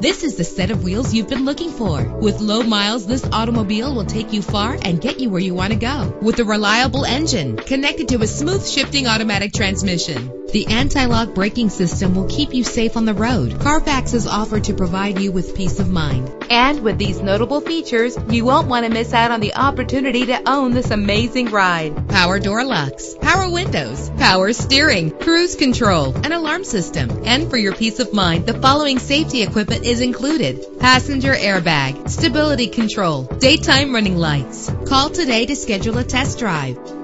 This is the set of wheels you've been looking for. With low miles, this automobile will take you far and get you where you want to go. With a reliable engine connected to a smooth shifting automatic transmission. The anti-lock braking system will keep you safe on the road. Carfax is offered to provide you with peace of mind. And with these notable features, you won't want to miss out on the opportunity to own this amazing ride. Power door locks, power windows, power steering, cruise control, an alarm system. And for your peace of mind, the following safety equipment is included. Passenger airbag, stability control, daytime running lights. Call today to schedule a test drive.